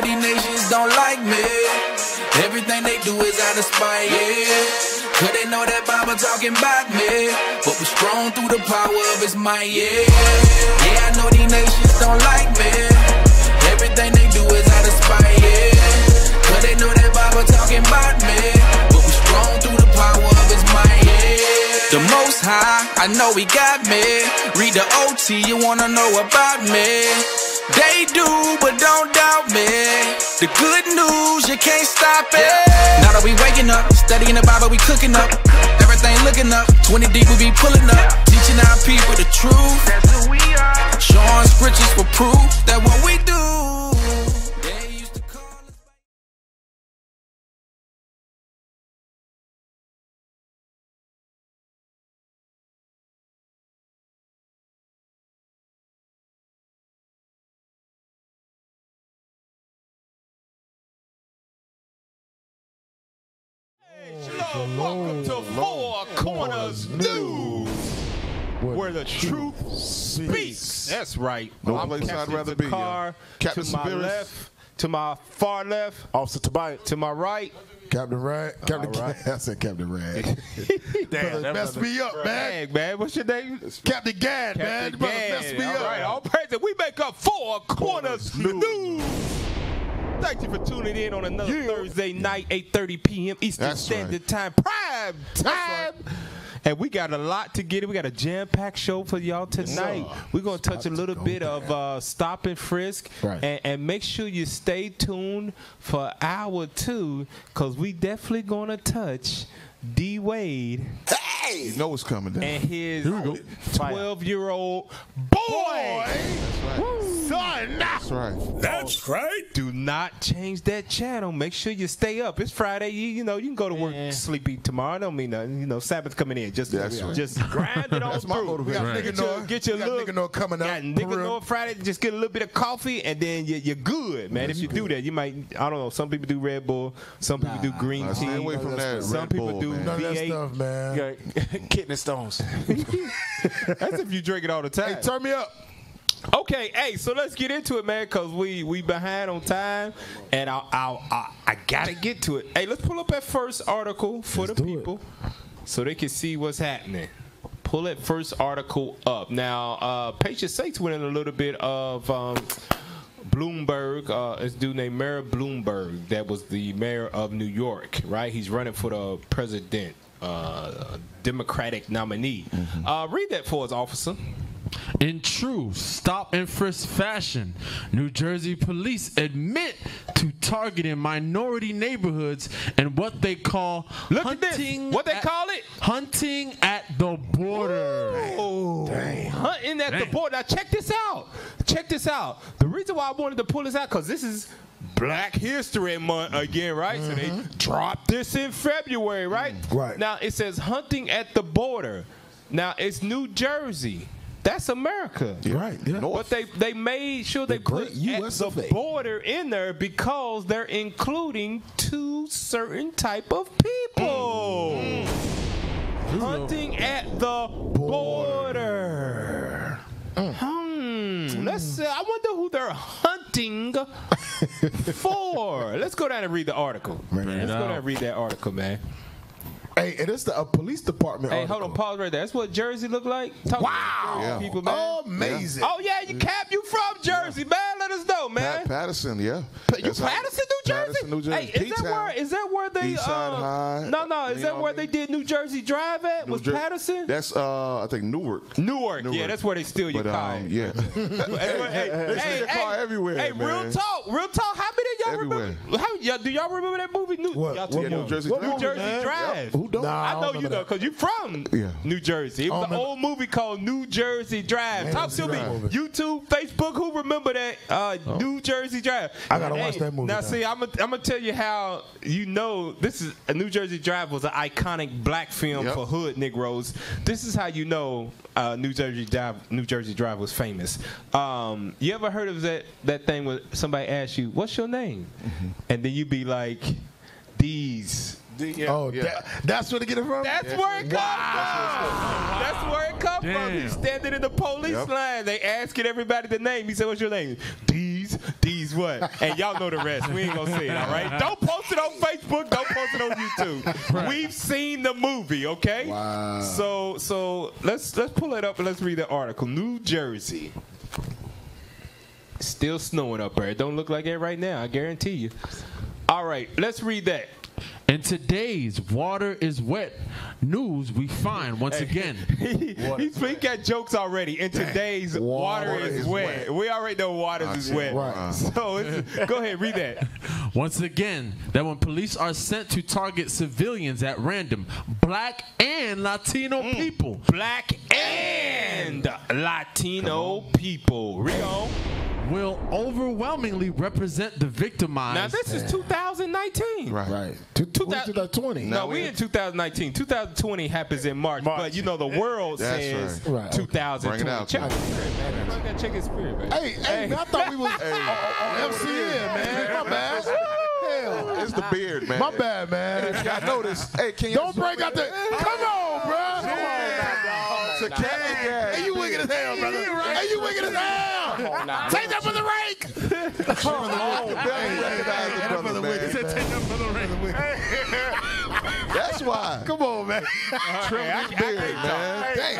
know these nations don't like me. Everything they do is out of spite, yeah. Cause they know that Bible talking about me. But we're strong through the power of his might, yeah. Yeah, I know these nations don't like me. Everything they do is out of spite, yeah. Cause they know that Bible talking about me. But we're strong through the power of his might, yeah. The most high, I know he got me. Read the OT, you wanna know about me. They do, but don't doubt me. The good news, you can't stop it. Now that we waking up, studying the Bible, we cooking up. Everything looking up, 20 deep, we be pulling up. Teaching our people the truth. That's who we are. Showing scriptures for proof that what we do. Welcome to Four Corners News, where the truth speaks. That's right. No I'm place I'd uh, Captain rather be, Zakar. yo. Captain to my Severus. left, to my far left, Officer Tobias. to my right. Captain Rag. Captain All right. I said Captain Rag. Damn, Brother, mess me up, man. Bag, man. What's your name? Captain Gad, man. Captain You brother Gad. mess me All up. right, all praise it. We make up Four Corners News. Thank you for tuning in on another Yeah. Thursday night, 8:30 p.m. Eastern That's Standard Time, prime time. And we got a lot to get in. We got a jam-packed show for y'all tonight. We're gonna touch a little bit of uh, stop and frisk, Right. and, and make sure you stay tuned for hour two, cause we definitely gonna touch D Wade You know what's coming down. and his Here we go. 12 year old boy. Son. That's right. That's right. Do not change that channel. Make sure you stay up. It's Friday. You, you know you can go to work sleepy tomorrow. Don't mean nothing. You know Sabbath coming in. Just That's right. just grind it on That's my through. motivation. Got Right. nigga Get your, get your We got little nigga Noah coming out. Got nigga For. Noah Friday. Just get a little bit of coffee and then you, you're good, man. if you do that, you might. I don't know. Some people do Red Bull. Some people do green tea. stay away from that Some Red people Bull, do man. None of that V8. stuff, man. Kidney stones. That's if you drink it all the time. Hey, turn me up. Okay, hey, so let's get into it, man, cause we we behind on time, and I I I, I gotta get to it. Hey, let's pull up that first article for the do it. people, so they can see what's happening. Pull that first article up. Now, uh, Patience Sakes went in a little bit of um, Bloomberg. Uh, this dude named Mayor Bloomberg, that was the mayor of New York, right? He's running for the president, uh, Democratic nominee. Uh, read that for us, officer. In true stop and frisk fashion, New Jersey police admit to targeting minority neighborhoods and what they call Look at this. hunting. What they at- call it? Hunting at the border. Oh, hunting at the border. Now check this out. Check this out. The reason why I wanted to pull this out because this is Black History Month again, right? So they mm-hmm. dropped this in February, right? Mm. Right. Now it says hunting at the border. Now it's New Jersey. That's America. Right. Yeah. But they they made sure they great put US at of the border in there because they're including two certain type of people mm. hunting mm. at the border. Mm. Hmm. Let's. see. I wonder who they're hunting for. Let's go down and read the article. Let's go down and read that article, man. Hey, and it's the uh, police department. Hey, hold on, pause right there. That's what Jersey look like. Talk Wow. Yeah. people, man. Amazing. Oh yeah, you cap. You from Jersey, man? Let us know, man. Pat Paterson, yeah. You That's Paterson, New Jersey? Paterson, New Jersey. Hey, is that P-Town. where is that where they uh, High. No, no, is You that where they did New Jersey Drive at? New Was Jer- Paterson? That's uh, I think Newark. Newark. Yeah, that's where they steal your But car. um, yeah. hey, hey, They steal your car everywhere, Hey, real man. talk, real talk. How many of y'all Everywhere. remember? How y'all, do y'all remember that movie? New, What? Y'all What too Yeah, young. New Jersey What Drive. New movie, Jersey man? Drive. Don't? Nah, I I know you know because you're from Yeah. New Jersey. It was an old movie called New Jersey Drive. Man, Talk to me. YouTube, Facebook. Who remember that uh, New Jersey Drive? I gotta watch that movie Now, now. see, I'm gonna tell you how you know this is a New Jersey Drive was an iconic black film Yep. for hood Negroes. This is how you know uh, New Jersey Drive. New Jersey Drive was famous. Um, you ever heard of that that thing where somebody asks you, "What's your name?" Mm-hmm. and then you be like, "These." Yeah, Oh, yeah. that, that's where they get it from. That's where it comes from. That's where it comes up, bro. He's standing in the police Yep. line. They asking everybody the name. He said, "What's your name?" D's. D's what? And y'all know the rest. We ain't gonna say it. All right. Don't post it on Facebook. Don't post it on YouTube. We've seen the movie. Okay. Wow. So so let's let's pull it up and let's read the article. New Jersey. Still snowing up there. It don't look like it right now. I guarantee you. All right, let's read that. In today's water is wet news, we find once again. he, he's, he got jokes already. In today's water, Water is, is wet. wet. We already know water is wet. Right. So it's, go ahead, read that. Once again, that when police are sent to target civilians at random, black and Latino Mm. people, Black and Latino people. Rio. Will overwhelmingly represent the victimized. Now this is 2019. Right. Right. Two- Two 2020. No, we we in- in 2019. 2020 happens in March, but you know the world That's says right. Right. 2020. Bring it out, Check man. his spirit, man. Everybody gotta check his spirit, man. Hey, hey, man, I thought we was on, on MCN, man. My bad. Hell. It's the beard, man. My bad, man. I noticed. Hey, can you Don't break out the. Come on, bro. Come It's a candy gas. Hey, you wicked as hell, brother. Hey, you wicked as hell. Take that for the rake. Come on, man. Recognize the brother, man. That's why. Come on, man. Trim his beard, man. Dang.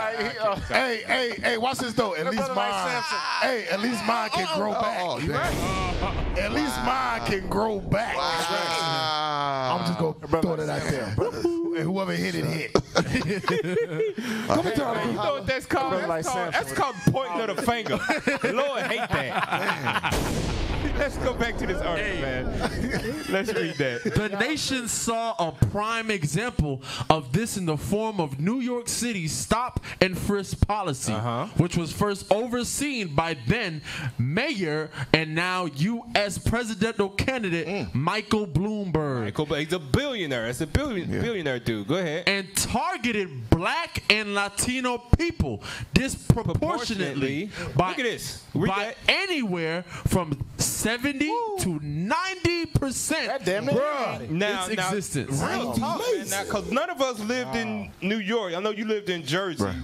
Hey, hey, hey, watch this though. At least mine. Hey, at least mine can grow Oh, back. At least mine can grow back. I'm just gonna throw that out there. And whoever hit it hit. Come and tell You know what that's called? That's, called, that's called pointing of the finger. Lord hate that. Let's go back to this article, man. Let's read that. The nation saw a prime example of this in the form of New York City's stop and frisk policy, Uh-huh. which was first overseen by then Mayor and now U.S. presidential candidate Michael Bloomberg. Michael, he's a billionaire. That's a billion, billionaire dude. Go ahead. and targeted black and Latino people disproportionately Proportionately. by, Look at this. Read by that. anywhere from 70 to 90 percent Now, its now, existence. Real talk, because none of us lived in New York. I know you lived in Jersey, Right.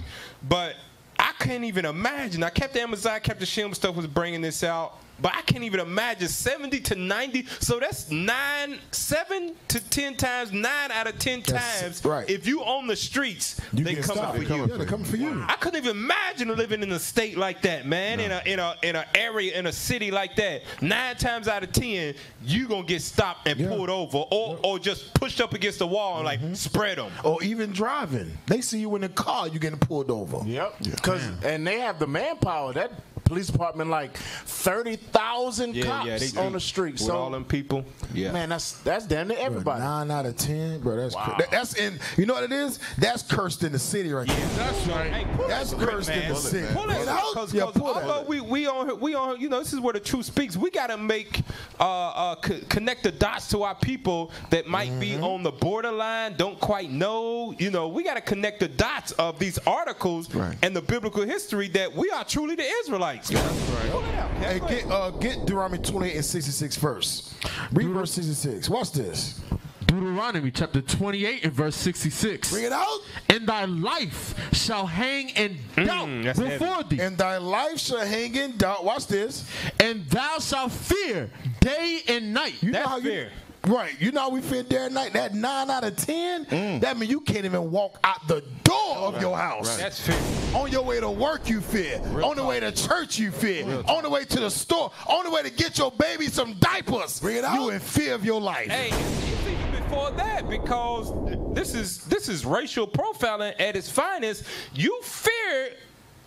but I can't even imagine. I kept the Amazon, kept the Shim stuff was bringing this out, but I can't even imagine 70 to 90. So that's nine, seven to 10 times, nine out of 10 That's- times. right. If you on the streets, You they get coming stopped. for you. Yeah, they coming for you. I couldn't even imagine living in a state like that, man. In a in a in an area in a city like that. Nine times out of ten, you gonna get stopped and Yeah. pulled over, or or just pushed up against the wall and like mm-hmm. spread them. Or even driving. They see you in the car, you getting pulled over. Yep. Because and they have the manpower. That police department like thirty thousand cops on the street. With so all them people. Yeah. man, that's that's damn near Bro, everybody. Nine out of ten, bro. That's cur- that- that's in. You know what it is? That's cursed in the city right there. That's right. Hey, pull That's that script, cursed in man. the city. Pull that Pull it out. because Yeah, pull that. although we we on we on you know this is where the truth speaks. We got to make uh, uh, co- connect the dots to our people that might Mm-hmm. be on the borderline, don't quite know. You know, we got to connect the dots of these articles Right. and the biblical history that we are truly the Israelites. That's right. Pull it out. man. Hey, get uh, get Deuteronomy 28 and 66 first. Read verse 66. Watch this. Deuteronomy chapter 28 and verse 66. Bring it out. And thy life shall hang in doubt Mm, that's before thee, And thy life shall hang in doubt. Watch this. and thou shalt fear day and night. You That's know how you, fair. Right. You know how we fit there at night? That 9 out of 10, mm. that means you can't even walk out the door of your house. That's fair. On your way to work, you fear. on the way to church, you fear. on the way to the store. On the way to get your baby some diapers. Bring it out. You in fear of your life. Hey, it's even before that because this is this is racial profiling at its finest. You fear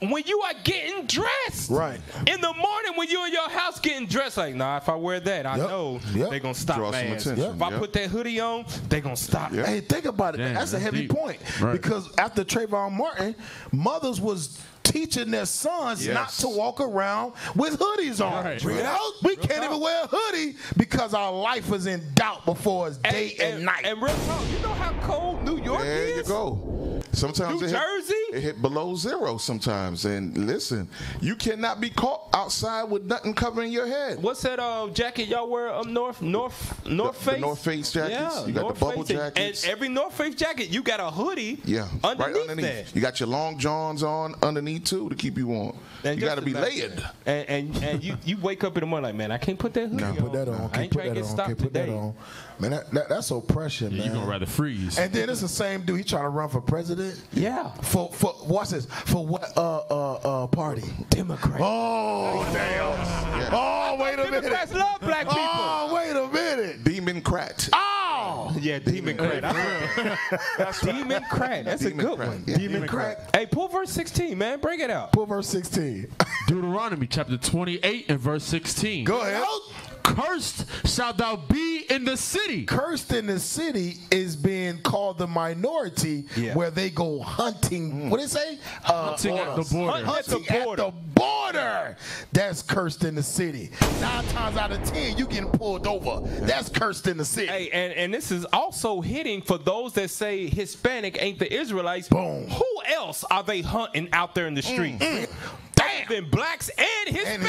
when you are getting dressed. Right. In the morning when you're in your house getting dressed, like, nah, if I wear that, I Yep. know Yep. they're gonna stop Draw some my ass. attention. If I put that hoodie on, they're gonna stop. Yep. Hey, think about it. Damn, that's a heavy deep. point. Right. Because after Trayvon Martin, mothers was teaching their sons Yes. not to walk around with hoodies on. Right. Bring it out. We can't even wear a hoodie because our life is in doubt before it's day and, night. And real talk, you know how cold New York There is? you go. Sometimes New it hit- Jersey? it hit below zero sometimes. And listen, you cannot be caught outside with nothing covering your head. What's that uh, jacket y'all wear up north? North North The- the Face. North Face jackets. Yeah, You got the bubble Face. And- jackets. And every North Face jacket, you got a hoodie. Yeah, underneath, right underneath. that. You got your long johns on underneath too to keep you warm. And you got to be layered. And and, and you, you wake up in the morning like, man, I can't put that hoodie on. Put that on. I Can't ain't put trying to that get on. stopped Can't put that on. Man, that, that, that's oppression, man. You man. gonna rather freeze? And then it's the same dude. He trying to run for president. Yeah. For for what's this? For what uh uh uh party? Democrat. Oh damn. Oh wait a minute. Democrats love black people. Oh wait a minute. Demon Crat. Oh. Yeah, Demon Crat. Demon Crat. That's a good Crat. one. Yeah. Demon crack. Hey, pull verse 16, man. Break it out. Pull verse 16. Deuteronomy chapter 28 and verse 16. Go ahead. Cursed shalt thou be in the city. Cursed in the city is being called the minority Yeah. where they go hunting. What did it say? Uh, Hunting at the border. Hunt at the Hunting at border. the border. That's cursed in the city. Nine times out of ten, you getting pulled over. That's cursed in the city. Hey, and, and this is also hitting for those that say Hispanic ain't the Israelites. Boom. Who else are they hunting out there in the streets? Damn. Then blacks and Hispanics, And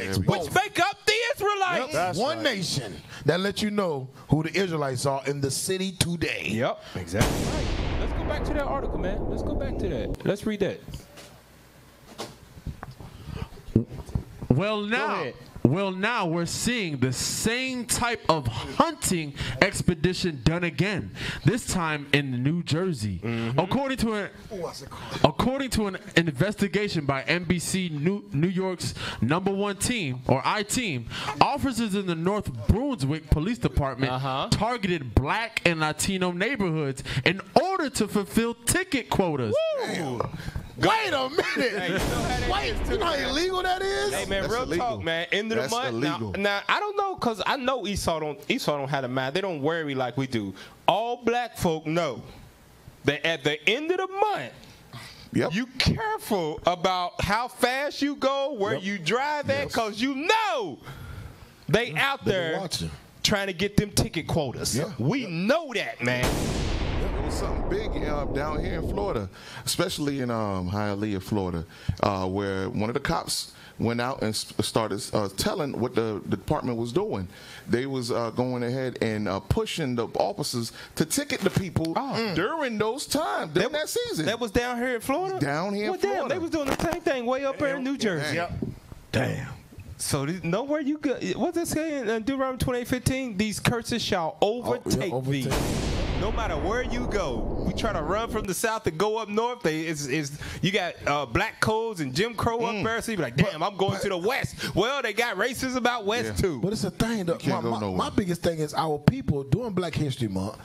Hispanics, which both. make up the Israelites. Yep. One nation that lets you know who the Israelites are in the city today. Yep, exactly right. Let's go back to that article, man. Let's go back to that. Let's read that. Well, now, ahead. Well, now we're seeing the same type of hunting expedition done again. This time in New Jersey, according to an according to an investigation by NBC New, New York's number one team or I team, officers in the North Brunswick Police Department Uh-huh. targeted Black and Latino neighborhoods in order to fulfill ticket quotas. Wait a minute. Hey, you know Wait, too, you know how illegal that is? Hey man, That's real illegal. talk, man. End of the month. illegal. Now, now I don't know because I know Esau don't Esau don't have a mind. They don't worry like we do. All black folk know that at the end of the month. Yep. You careful about how fast you go, where you drive at, cause you know they out there trying to get them ticket quotas. Yeah. We know that, man. Was something big uh, down here in Florida, especially in um, Hialeah, Florida, uh, where one of the cops went out and started uh, telling what the, the department was doing. They was uh, going ahead and uh, pushing the officers to ticket the people during those times, during that, season. That was down here in Florida. Down here in well, damn, they was doing the same thing way up there in New Jersey. Yep. Damn. So nowhere you go. What's it saying in Deuteronomy 28:15? These curses shall overtake, overtake. thee. No matter where you go, we try to run from the south to go up north. They is is you got uh, black codes and Jim Crow up there. So you be like, damn, I'm going to the west. Well, they got racism about west Yeah. too. But it's a thing. Though, my, my- my biggest thing is our people during Black History Month.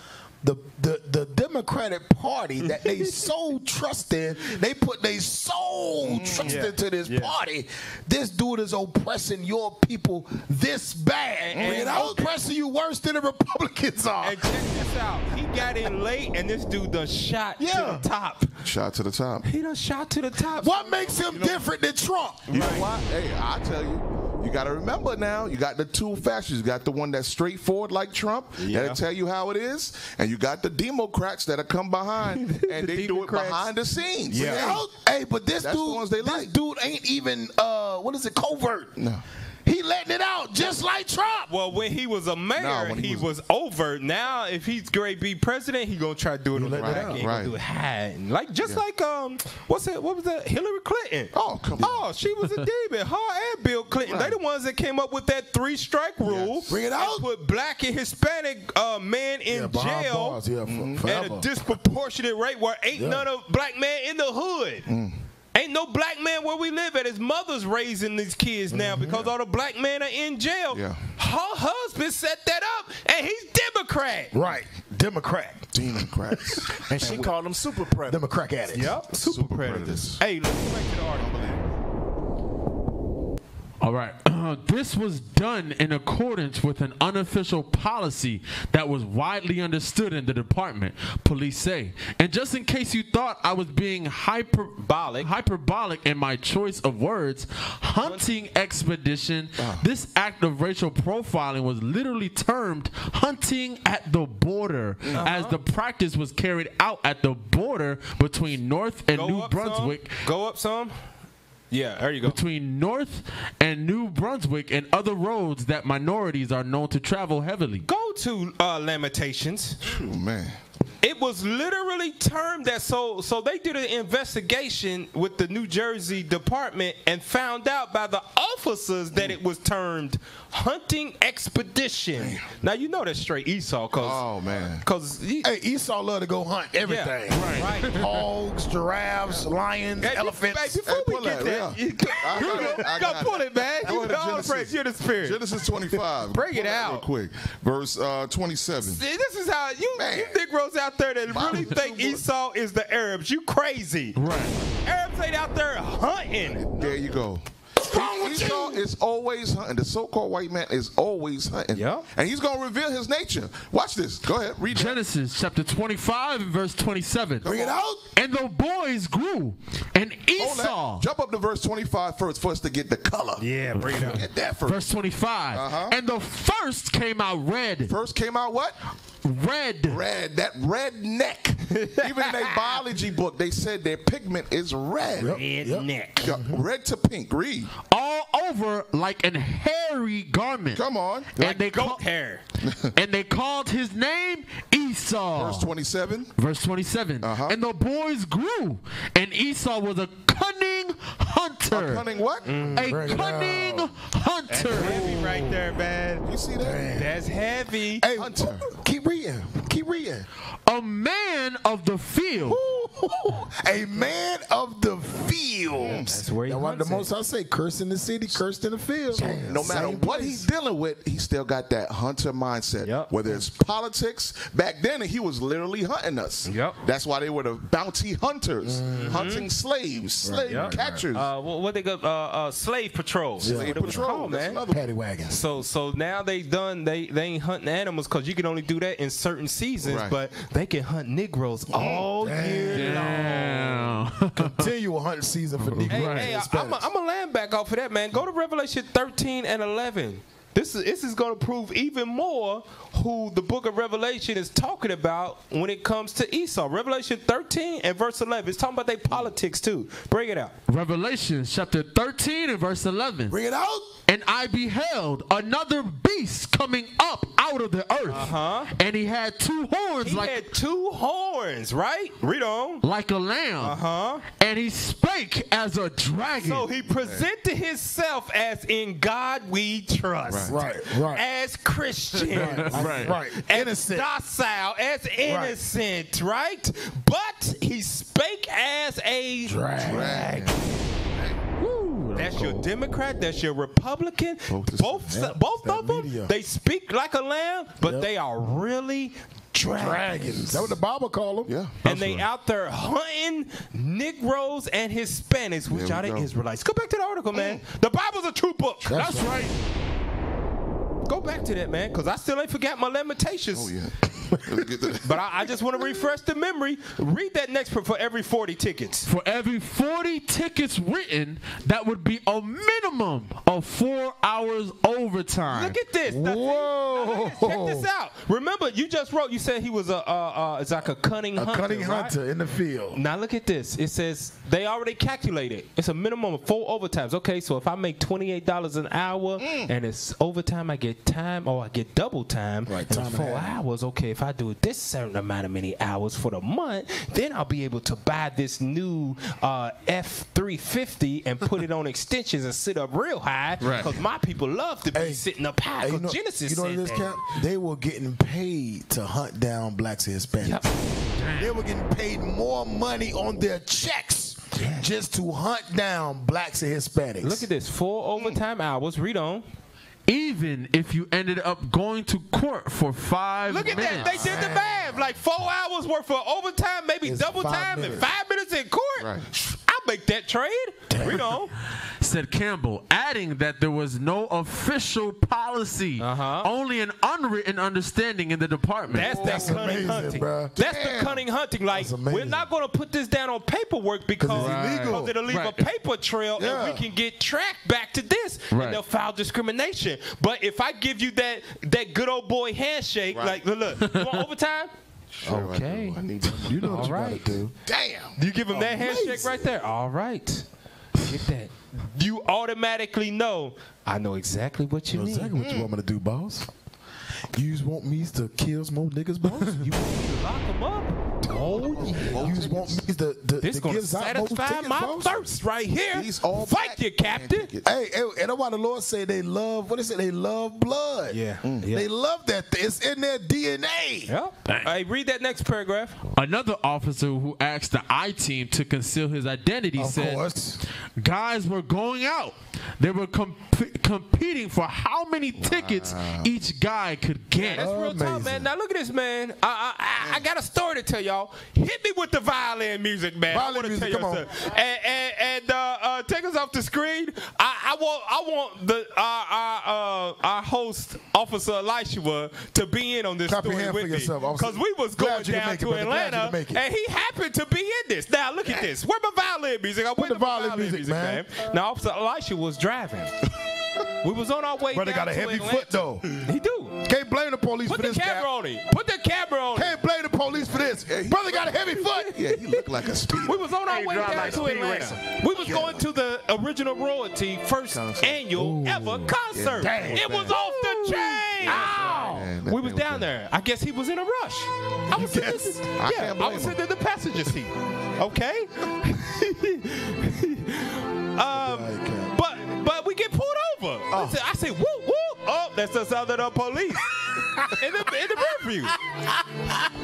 The, the the Democratic Party that they so trust in, they put their soul mm. trust into this party. This dude is oppressing your people this bad. Mm. And- And, and- oppressing you worse than the Republicans are. And check this out. He got in late, and this dude done shot Yeah. to the top. Shot to the top. He done shot to the top. what makes him different than Trump? You know what? Hey, I tell you. You got to remember now, you got the two fascists. You got the one that's straightforward like Trump, Yeah. that'll tell you how it is. And you got the Democrats that'll come behind and The they do it behind the scenes. Yeah. Hey, but this That's dude, this like. dude ain't even uh, what is it, covert? No. He letting it out just like Trump. Well, when he was a mayor, Nah, he, he was, was- over. Now, if he's great be president, he gonna try to do it on the let it back out. end. He Right. gonna do it hiding. Like just like um, what's it? What was that? Hillary Clinton. Oh, come on. Oh, she was a demon. Her and Bill Clinton. They the ones that came up with that three strike rule. Yes. Bring it out. Put black and Hispanic uh, men in behind jail. bars, yeah, for- At a disproportionate rate where ain't Yeah. none of black men in the hood. Mm. Ain't no black man where we live at. His mother's raising these kids now mm-hmm. because all the black men are in jail. Yeah. Her husband set that up, and he's Democrat. Right, Democrat, Democrats. And she called them super predators. Democrat addicts. Yep, super, Super predators. predators. Hey, let's go back to the article. man. All right. Uh-huh. this was done in accordance with an unofficial policy that was widely understood in the department, police say. And just in case you thought I was being hyperbolic, hyperbolic in my choice of words, hunting expedition, uh. this act of racial profiling was literally termed hunting at the border uh-huh. as the practice was carried out at the border between North and Go New Brunswick Some. Go up some. Yeah, there you go. between North and New Brunswick and other roads that minorities are known to travel heavily. Go to uh, Lamentations. Oh, man. It was literally termed that. So, so they did an investigation with the New Jersey Department and found out by the officers that it was termed hunting expedition. Now you know that's straight Esau, cause Oh, man. cause he, Hey, Esau love to go hunt everything. right. Hogs, giraffes, lions, Hey, elephants. Hey, before Hey, we get that, that, yeah. you, I got go, it, go pull it. it, man. You Genesis. praise you the spirit. Genesis 25. Bring it out. Real quick. Verse uh, 27. See, this is how you, Man. you Negroes out there that Wow. really think Esau is the Arabs. You crazy. Right. Arabs ain't out there hunting. There you go. Esau is always hunting. The so-called white man is always hunting. Yeah. And he's going to reveal his nature. Watch this. Go ahead. Read that. Genesis chapter 25 and verse 27. Bring it out. And the boys grew, and Esau, Jump up to verse 25 first for us to get the color. Yeah, bring it up. Get that first. verse 25. Uh-huh. And the first came out red, First came out what? red, Red. That red neck. Even in their biology book, they said their pigment is red. Red neck. Yeah, Red to pink. Read. all over like an hairy garment. Come on. and they Goat call- hair. and they called his name Esau. Verse 27. Verse 27. Uh-huh. And the boys grew, and Esau was a cunning hunter. A cunning what? Mm, mm, a cunning out. hunter. Heavy right there, man. You see that? That's heavy. Hey, Hunter. keep reading. Keep reading. A man of the field. A man of the field. That's where he Now, what the hunts most I say, cursed in the city, cursed in the field. No matter Same what place. he's dealing with, he still got that hunter mindset. Yep. Whether it's politics, back then he was literally hunting us. Yep. That's why they were the bounty hunters, hunting slaves, slave Yep. catchers. Uh, what, what they got? Uh, uh, slave patrol. slave What it was patrol. called, man. another Paddy wagons. So so now they done they they ain't hunting animals because you can only do that in certain seasons, Right. but they can hunt Negroes all year long. Damn. Continual hunting season for Negroes. Hey, and hey, I'm Hispanics. a, I'm a land back off of that, man. Go to Revelation 13 and 11. This is this is going to prove even more who the book of Revelation is talking about when it comes to Esau. Revelation 13 and verse 11. It's talking about their politics too. Bring it out. Revelation chapter 13 and verse 11. Bring it out. And I beheld another beast coming up out of the earth. Uh-huh. And he had two horns He like, had two horns, right? Read on. like a lamb. Uh-huh. And he spake as a dragon. So he presented himself as in God we trust. Right, right. As Christians. Right, right. As Innocent. docile, as innocent, right? But he spake as a Drag. Woo, That's your Democrat. That's your Republican. Both both Yep, both of them. media. They speak like a lamb, but Yep. they are really dragons. Dragons. That's what the Bible call them. Yeah. And they out there hunting Negroes and Hispanics, which are the go. Israelites. Go back to the article, man. Mm. The Bible's a true book. That's right. Go back to that, man, because I still ain't forgot my limitations. Oh, yeah. Let's get to that. But I, I just want to refresh the memory. Read that next for, for every 40 tickets. For every 40 tickets written, that would be a minimum of four hours overtime. Look at this. Now, see? Whoa. Now, look Check this out. Remember, you just wrote, you said he was a, uh, uh, it's like a cunning A hunter. cunning right? hunter in the field. Now look at this. It says they already calculated. It's a minimum of four overtimes. Okay, so if I make twenty eight dollars an hour and it's overtime, I get time or I get double time. Right, and time it's and four hours. Okay, if I do it this certain amount of many hours for the month, then I'll be able to buy this new uh, F three fifty and put it on extensions and sit up real high. Right. Because my people love to be Hey, sitting up high. Hey, you 'cause know, Genesis you know what said it is, that. Cap? They were getting paid to hunt down blacks and Hispanics. Yep. They were getting paid more money on their checks just to hunt down blacks and Hispanics. Look at this. Four overtime hours. Read on. Even if you ended up going to court for five Look at minutes. that. They did the math. Like four hours worth of overtime, maybe It's double five time, minutes. and five minutes in court. Right. I'll make that trade. Read on. Said Campbell, adding that there was no official policy, Uh-huh. only an unwritten understanding in the department. That's that That's cunning amazing, hunting. bruh. That's Damn. the cunning hunting. Like we're not going to put this down on paperwork because, it's illegal. because it'll leave Right. a paper trail Yeah. and we can get tracked back to this Right. and they'll file discrimination. But if I give you that that good old boy handshake, like look, look, you want overtime? Sure Okay. do. I need one. You know what All you right. gotta do. Damn. You give him that handshake right there. All right, get that. You automatically know. I know exactly what you You know need. exactly what you want me to do, boss. You just want me to kill some more niggas, boss? You want me to Lock them up. Oh, yeah. you just want me to, to, This to gonna give satisfy tickets, my boss? thirst right here. These all Fight black you, Captain. Hey, hey, and that's why the Lord say they love. What is it? They love blood. Yeah, Mm. yeah. They love that. Thing. It's in their DNA. Yeah. Hey, read that next paragraph. Another officer who asked the I team to conceal his identity Of said, course. guys were going out. They were comp- competing for how many tickets each guy could get. That's real talk, man. Now look at this, man. I, I, I, I got a story to tell y'all. Hit me with the violin music, man. Violin I music, tell come y'all something. And, and, and uh, uh, take us off the screen. I, I want I want the our our, uh, our host, Officer Elisha, to be in on this Clap your story hand with for me. yourself, officer. Because we was Glad going you can down make it, to. Glad you Atlanta, it. and he happened to be in this. Now look at this. Where my violin music? I went the to my violin music, man. Now Officer Elisha was driving. we was on our way. Brother down got a to heavy Atlanta. foot though. He do. Can't blame the police Put for the this. camera Cap. on him. Put the camera on him. Can't blame the police for this. Brother got a heavy foot. Yeah, he looked like a speed. We was on our way down like to Atlanta. Racer. We was going to the original royalty first Concert. annual ever concert. Damn. it was off the chain. Man, We was thing down there. I guess he was in a rush. I was sitting, guess? I yeah, can't I blame was him. sitting in the passenger seat. Okay. um, over. Oh. I said, whoop whoop. Oh, that's the sound of the police. in the in the rear view.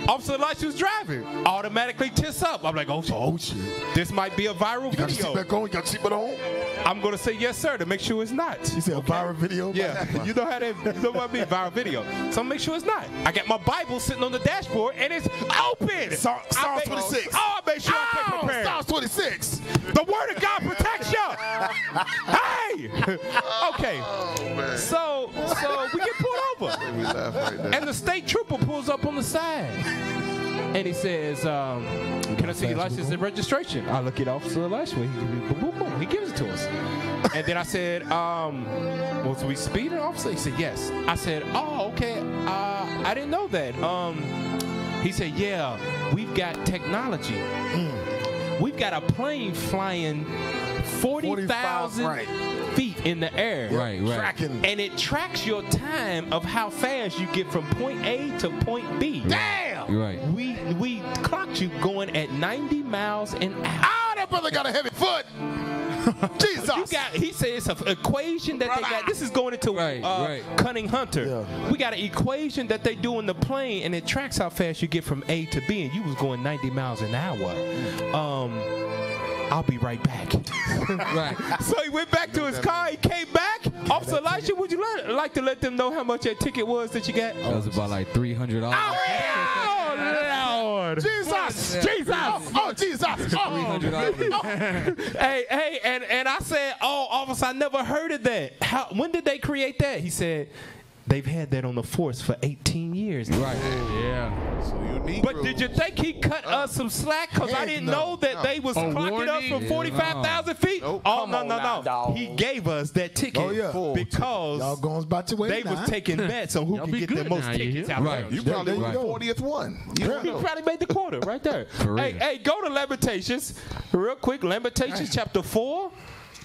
Officer Elisha was driving. Automatically tiss up. I'm like, oh, shit. Oh shit. This might be a viral Got your video. seatbelt on. You got your seatbelt on. I'm gonna say yes, sir, to make sure it's not. You said a viral video. Yeah, you know how that you know what I mean, viral video. So make sure it's not. I got my Bible sitting on the dashboard and it's open. Psalm- I Psalm make- 26. Oh, I make sure I Oh, came prepared. Psalms 26. The word of God protects you. hey. okay. Oh. So so we get pulled over. We laugh right there. And the state trooper pulls up on the side. And he says, um, Can I see your license and registration? I look at Officer Elisha. He, boom, boom, boom. he gives it to us. and then I said, um, Was we speeding, officer? He said, Yes. I said, Oh, okay. Uh, I didn't know that. Um, he said, Yeah, we've got technology. We've got a plane flying 40,000 right. feet in the air. Right, right. Tracking. And it tracks your time of how fast you get from point A to point B. Damn. You're right. We we clocked you going at 90 miles an hour. Oh, that brother got a heavy foot. Jesus. You got. He said it's an equation that they got. This is going into Right, uh, right. cunning hunter. Yeah. We got an equation that they do in the plane, and it tracks how fast you get from A to B. And you was going 90 miles an hour. Um, I'll be right back. Right. so he went back to his car. He came back. Officer Elisha, would you let, like to let them know how much that ticket was that you got? That was about like three hundred dollars. Oh, Lord. Jesus. Jesus. Oh, oh, Jesus. Oh. oh. hey, hey, and, and I said, oh, officer, I never heard of that. How, when did they create that? He said, they've had that on the force for 18 years. Right. Yeah. So you need But did you think he cut us some slack? Because I didn't no, know that no. they was A clocking us warning? from 45,000 feet. Nope. Oh, Come no, on no, now, no. He gave us that ticket Oh, yeah. Full because Y'all going about your way they now. was taking bets on who Y'all can get the most now, tickets hear? out Right. there. You probably there you the 40th one. You don't He know. probably made the quarter right there. Hey, hey, go to Lamentations, real quick. Lamentations chapter four.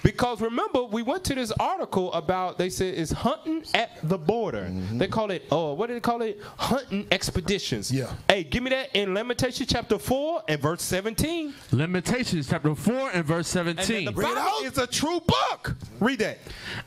Because remember, we went to this article about they said it's hunting at the border. They call it oh, what do they call it? Hunting expeditions. Yeah. Hey, give me that in Lamentations chapter four and verse seventeen. Lamentations, chapter 4 and verse And then 17. the Bible is a true book. Read that.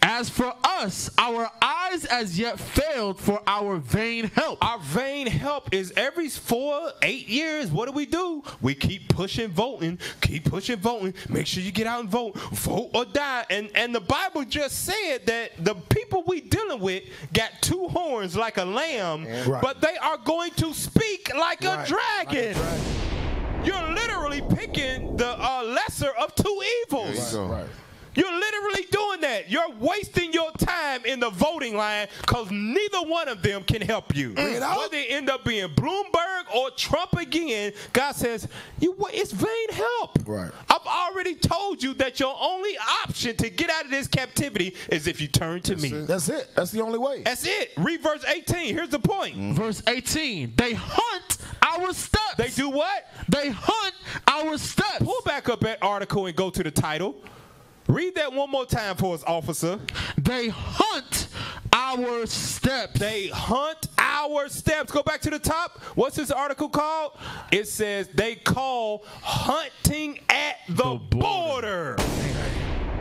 As for us, our eyes as yet failed for our vain help. Our vain help is every four, eight years. What do we do? We keep pushing voting, keep pushing voting. Make sure you get out and vote, vote or die. And and the Bible just said that the people we dealing with got two horns like a lamb, Right. but they are going to speak like a Right. dragon. You're literally picking the uh, lesser of two evils. There you. Right. You're literally doing that. You're wasting your time in the voting line because neither one of them can help you. Bring it. Whether it end up being Bloomberg or Trump again, God says, you it's vain help. Right. I've already told you that your only option to get out of this captivity is if you turn to me. That's it. That's the only way. That's it. Read verse 18. Here's the point. Mm-hmm. Verse 18. They hunt our steps. They do what? They hunt our steps. Pull back up that article and go to the title. Read that one more time for us, officer. They hunt our steps. They hunt our steps. Go back to the top. What's this article called? It says they call hunting at the, border.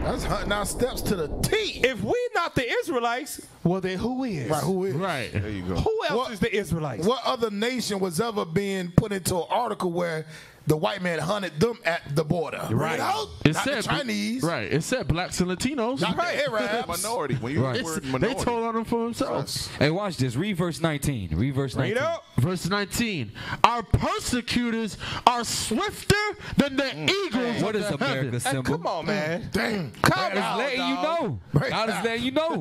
That's hunting our steps to the T. If we're not the Israelites, well then who is? Right, who is? right. There you go. Who else What- is the Israelites? What other nation was ever being put into an article where the white man hunted them at the border? Right. it out. It Not said the Chinese. Right. It said blacks and Latinos. Not the Arabs. Minority. When you use Right. the word They told on them for themselves. Hey, watch this. Read verse 19. Read verse 19. Read up. Verse 19. Our persecutors are swifter than the mm. eagles. What of is the America's Hey, symbol? come on, mm. man. Damn. Come God on, is letting you know. Break God is letting you know.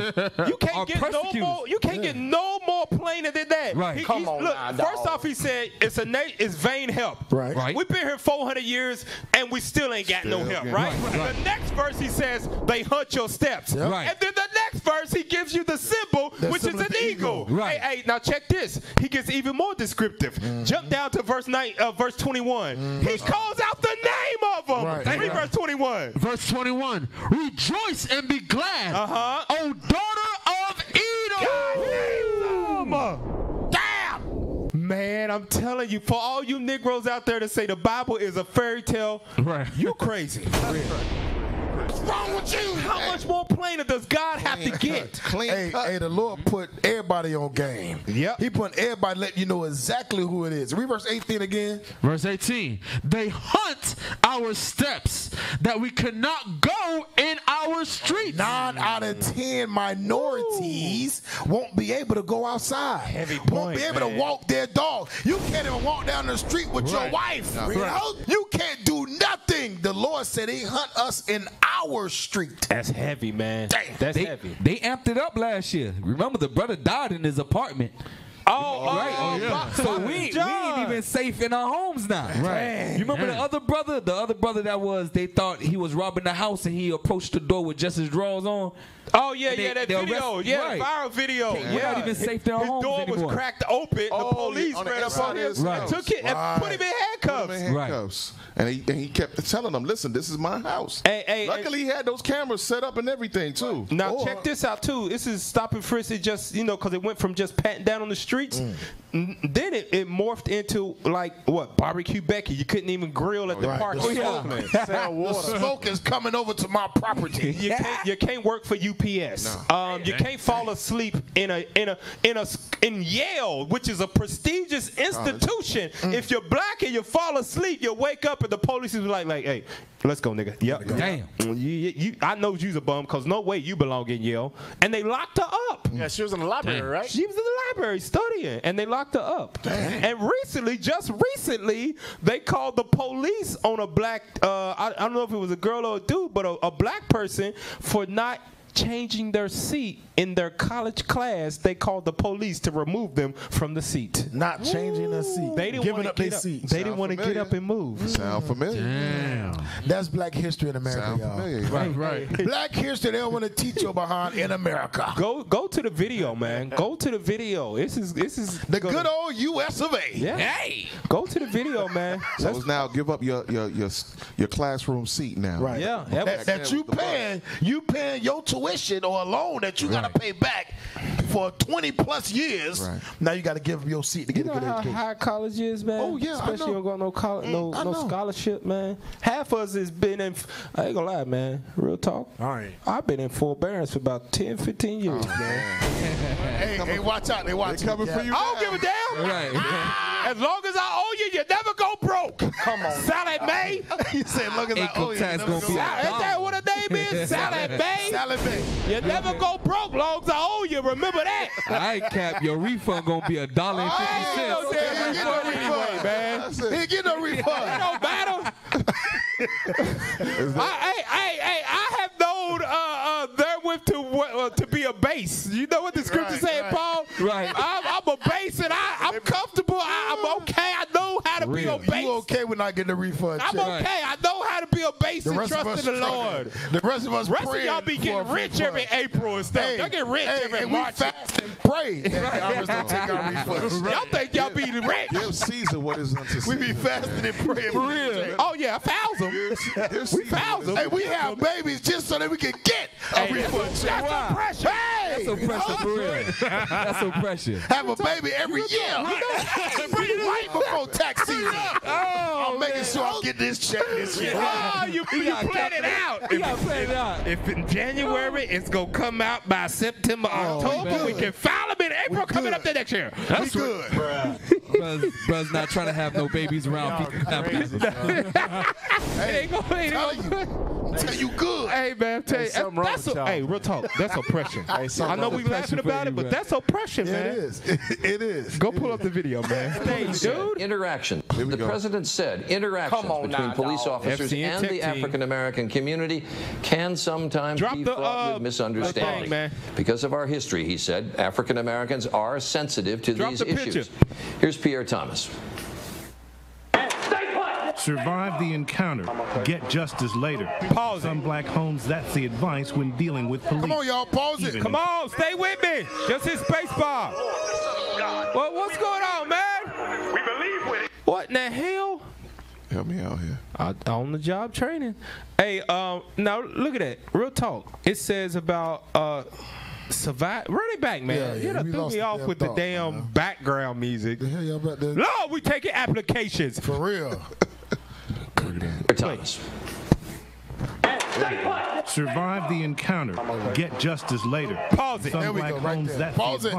You can't Our get no more. You can't get no more plainer than that. Right. He- Come on Look, now, first dog. off, he said it's a na- it's vain help. Right. Right. We've been here 400 years and we still ain't got no help, yeah. right? Right, right. The next verse he says they hunt your steps. Right. And then the next verse he gives you the symbol, The which symbol is an eagle. eagle. Right. Hey, hey, now check this. He gets even more descriptive. Mm-hmm. Jump down to verse nine, uh, verse 21. He calls out the name of them. Right. Read Right. verse 21. Verse 21. Rejoice and be glad, Uh-huh. O daughter of Edom. Damn! Man, I'm telling you, for all you Negroes out there to say the Bible is a fairy tale, Right. you crazy. What's wrong with you? How much more plainer does God have to get? Clean Hey, cut. hey, the Lord put everybody on game. Yep. He put everybody, let you know exactly who it is. Read verse 18 again. Verse 18. They hunt our steps that we could not go in our streets. Nine out of ten minorities won't be able to go outside. Heavy point, won't be able man. to walk their dog. You can't even walk down the street with your Right. wife. You, know? you can't do nothing. The Lord said He hunt us in our street. That's heavy, man. Damn. That's They, heavy. they amped it up last year. Remember, the brother died in his apartment. Oh, Right. oh, oh yeah. So we, we ain't even safe in our homes now. Right. You remember the other brother? The other brother that was, they thought he was robbing the house and he approached the door with just his drawers on. Oh yeah, And they- yeah, that video, arrest- yeah, right. viral video. We're yeah, not even safe in our His homes door anymore. was cracked open. Oh, the police ran up on him of his and took it and put him in Put handcuffs. him in handcuffs. And he, and he kept telling them, listen, this is my house. Hey, hey, Luckily, he had those cameras set up and everything, too. Now Or- check this out too. This is stopping and frisk. It just you know because it went from just patting down on the streets, n- then it, it morphed into like what barbecue Becky. You couldn't even grill at the Right. park. The or smoke. something. The smoke is coming over to my property. You can't, you can't work for UPS. Um, you can't fall asleep in a in a in a s- in Yale, which is a prestigious institution. If you're black and you fall asleep, you wake up and the police is like, like, hey, let's go, nigga. Yep. Damn. You, you, you- I know you's a bum because no way you belong in Yale. And they locked her up. Yeah, she was in the library, right? She was in the library studying, and they locked her up. Damn. And recently, just recently, they called the police on a black. Uh, I, I don't know if it was a girl or a dude, but a, a black person for not changing their seat in their college class. They called the police to remove them from the seat. Not changing the seat. They didn't giving want up to their get up. seats. They didn't want to get up and move. Sound mm. familiar? Damn. That's black history in America, Sound y'all. familiar. Right, right. Black history they don't want to teach you behind in America. Go go to the video, man. Go to the video. This is this is The good old U.S. of A. Yeah. Hey! Go to the video, man. So it's now give up your your your your classroom seat now. Right. Yeah, that That, that you with the bus. paying, you paying your tuition or a loan that you gotta pay back for 20 plus years. Right. Now you gotta give them your seat to You get know a good how education. high college is, man. Oh, yeah, especially you don't got no college, mm, no no scholarship, man. Half of us has been in. I ain't gonna lie, man. Real talk. All right. I've been in forbearance for about 10, 15 years, Oh, man. Hey, hey, watch out. They watching. coming for you. I don't give a damn. Right. As long as I owe you, you never go broke. Come on. Sallie Mae. he said, look at that. Income Oh, you tax never gonna go- be a Sal- Ain't that what her name is? Sallie Mae. Sallie Mae. You never go broke, long as I owe you. Remember that. All right, Cap, your refund gonna be a dollar and fifty Hey, cents. yo, damn, He you get know no anyway, refund. man. That's it. He ain't get no refund. don't matter. I, hey, hey, hey, I have known told uh, uh, therewith to uh, to be a base. You know what the scripture Right, said, right. Paul? Right. I'm, know how to Real. be a base. You okay with not getting a refund I'm check? okay. I know how to be a base and trust in the Lord. The rest of us rest of y'all be getting rich every April and stuff. Hey, y'all get rich hey, every and we March. fast and pray that Congress don't take our refunds. Y'all think y'all be rich? Give Caesar what is unto Caesar. We be fasting and praying for real. Oh yeah, a thousand. Give We Caesar found what them. is- Hey, we have babies just so that we can get a Hey, refund check. That's oppression. Hey, That's oppression for real. That's oppression. have a baby every year. right before tax season. Oh, I'm making sure I get this check this oh, year. Oh, you, you got plan it out. You gotta plan it out. If in January it's gonna come out by September, oh, October, man. we can file them in April coming up the next year. We good. Brothers, brothers not trying to have no babies around people. It ain't gonna, ain't Telling you, I'm you good. Hey man, tell you, something wrong that's with a, hey, real talk. That's oppression. I know we laughing about it, but that's oppression, Yeah, man. it is. It is. Go pull up the video, man. Hey, dude. Interaction. We The go. president said interactions on between now, police dog. officers FCN and the. African American community can sometimes Drop be the, fraught uh, with misunderstanding. thing. Because of our history, he said, African Americans are sensitive to Drop these the issues. picture. Here's Pierre Thomas. Survive the encounter. Get justice later. Pause it. Some black homes, that's the advice when dealing with police. Come on, y'all. Pause it. Come on, stay with me. Just his space bar. Well, what's going on, man? What in the hell? Help me out here. Uh, on the job training. Hey, um, now look at that. Real talk. It says about uh, survive. Run it back, man. Yeah, yeah, you done we threw me off damn with the damn man. background music. The hell y'all about to Lord, we taking applications. For real. Pierre Thomas. Survive the encounter. Get justice later. Pause it. Some There we black go, right homes, there. that's Pause the it.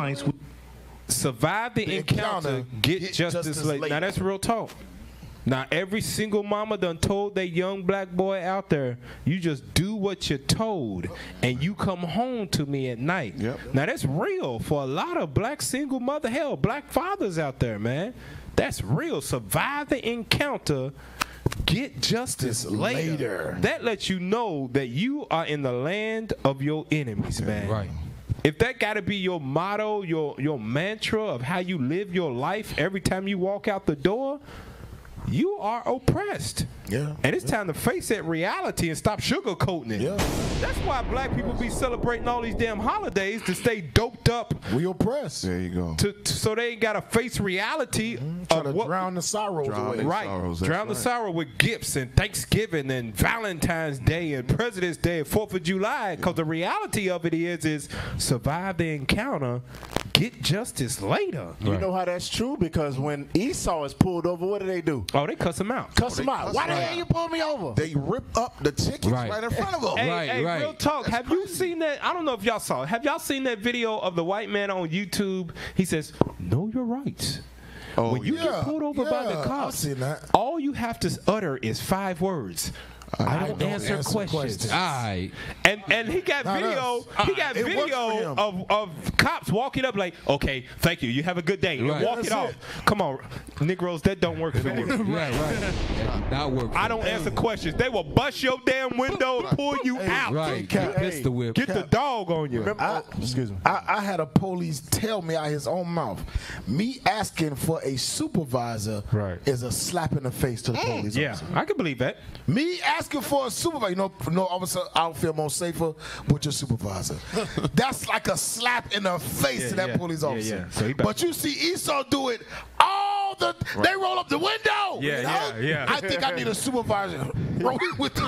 Advice. survive the, The encounter, encounter, get, get justice, justice late. Now that's real talk. Now every single mama done told that young black boy out there, you just do what you're told, and you come home to me at night. Yep. Now that's real for a lot of black single mother, hell, black fathers out there, man. That's real. Survive the encounter. Get justice later. later. That lets you know that you are in the land of your enemies, man. Right. If that got to be your motto, your your mantra of how you live your life every time you walk out the door, you are oppressed. Yeah. And it's time to face that reality and stop sugarcoating it. Yeah. That's why black people be celebrating all these damn holidays to stay doped up We oppressed. There you go. to, to- so they ain't got to face reality mm-hmm. Try of to what drown the sorrows Drown away. Right. sorrows, that's Drown the sorrow with gifts and Thanksgiving and Valentine's Day and President's Day and Fourth of July. Because the reality of it is, is survive the encounter, get justice later. You know how that's true because when Esau is pulled over, what do they do? Oh, they cuss him out. Cuss oh, him out. cuss Why the him you pull me over? They rip up the tickets Right. right, in front of them. Hey, Right, hey, right. real talk. Have you seen that? I don't know if y'all saw it. Have y'all seen that video of the white man on YouTube? He says, "Know your rights." Oh, when you yeah. get pulled over by the cops, all you have to utter is five words. I, don't, don't answer, answer questions. questions. All right. And and he got Not video. us. He got It video of, of cops walking up like, okay, thank you. You have a good day. Right. walk it off. it. Come on, Negroes, that don't work for you. Right, right. That did not work. I don't answer questions. They will bust your damn window and pull you out. Right. Cap, Get pistol whip. Get the dog on you. I, oh, Excuse me. I, I had a police tell me out his own mouth, me asking for a supervisor Right. is a slap in the face to the mm. police Yeah, officer. I can believe that. Me asking for a supervisor, you know, no officer, I'll feel more safer with your supervisor. That's like a slap in the face Yeah, to that yeah, police officer. yeah. So but you see Esau do it all the. They roll up the window. Yeah, you know? yeah, yeah. I think I need a supervisor. Roll with the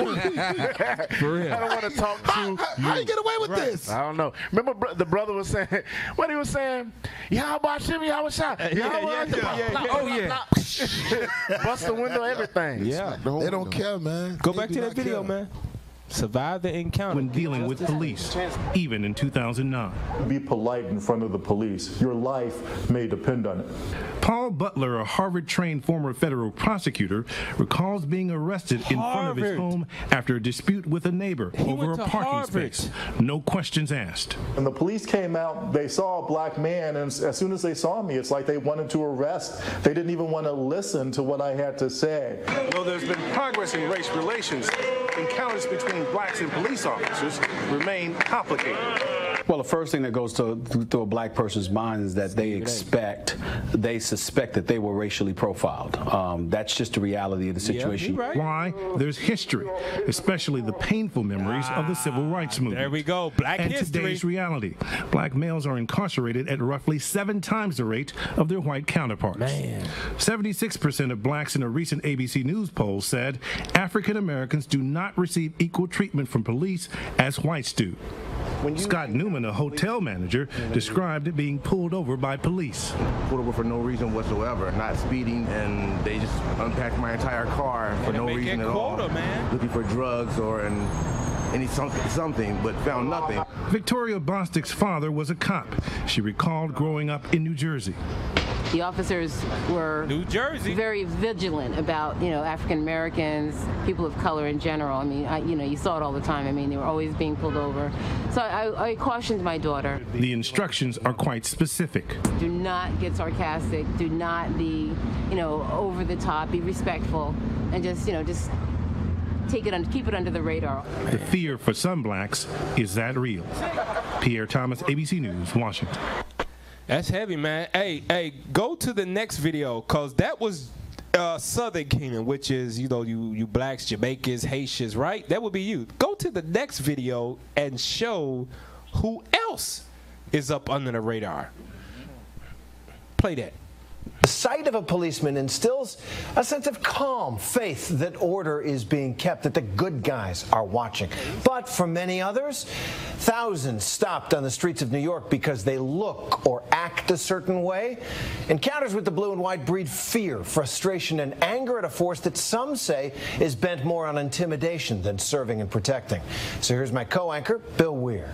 For real. I don't want to talk how, to how you get away with this? I don't know. Remember, br- the brother was saying what he was saying. Y'all about Shimmy, y'all was shot. yeah, yeah, yeah, yeah. Oh yeah. Bust the window, everything. Yeah. The They don't window. care, man. Go They back to that video, care. man. Survive the encounter. when dealing with police, even in 2009. Be polite in front of the police. Your life may depend on it. Paul Butler, a Harvard trained former federal prosecutor, recalls being arrested in front of his home after a dispute with a neighbor over a parking Harvard. space. No questions asked. When the police came out, they saw a black man, and as soon as they saw me, it's like they wanted to arrest. They didn't even want to listen to what I had to say. Though there's been progress in race relations, encounters between blacks and police officers remain complicated. Well, the first thing that goes to, through a black person's mind is that they expect, they suspect that they were racially profiled. Um, that's just the reality of the situation. Why? There's history, especially the painful memories of the civil rights movement. There we go. Black and history. today's reality. Black males are incarcerated at roughly seven times the rate of their white counterparts. Man. 76% of blacks in a recent ABC News poll said African Americans do not receive equal treatment from police as whites do. Scott Newman, a hotel manager, described being pulled over by police. pulled over for no reason whatsoever, not speeding, and they just unpacked my entire car for no reason at quota, all. man. Looking for drugs or an, any something, something, but found nothing. Victoria Bostic's father was a cop. She recalled growing up in New Jersey. The officers were New Jersey. very vigilant about you know African Americans, people of color in general. I mean, I, you know, you saw it all the time. I mean, they were always being pulled over. So I, I cautioned my daughter: The instructions are quite specific. do not get sarcastic, do not be you know over the top, be respectful, and just you know just take it under, keep it under the radar. The fear for some blacks is that real. Pierre Thomas, ABC News, Washington. That's heavy, man. Hey, hey, go to the next video, cause that was uh, Southern Kingdom, which is you know you you blacks, Jamaicans, Haitians, right? That would be you. Go to the next video and show who else is up under the radar. Play that. The sight of a policeman instills a sense of calm, faith that order is being kept, that the good guys are watching. But for many others, thousands stopped on the streets of New York because they look or act a certain way. Encounters with the blue and white breed fear, frustration, and anger at a force that some say is bent more on intimidation than serving and protecting. So here's my co anchor, Bill Weir.